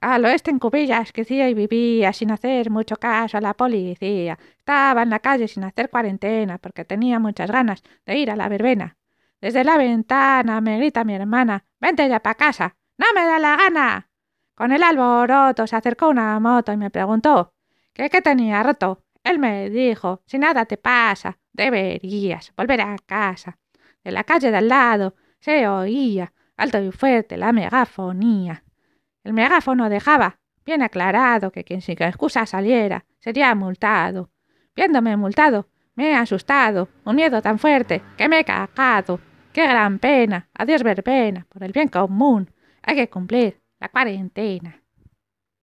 Al oeste en Cubillas crecía y vivía sin hacer mucho caso a la policía. Estaba en la calle sin hacer cuarentena porque tenía muchas ganas de ir a la verbena. Desde la ventana me grita mi hermana, vente ya pa' casa, no me da la gana. Con el alboroto se acercó una moto y me preguntó ¿qué, qué tenía roto? Él me dijo, si nada te pasa, deberías volver a casa. De la calle de al lado se oía alto y fuerte la megafonía. El megáfono dejaba bien aclarado que quien sin excusa saliera sería multado. Viéndome multado, me he asustado, un miedo tan fuerte que me he cagado. ¡Qué gran pena! Adiós verbena, por el bien común. Hay que cumplir la cuarentena.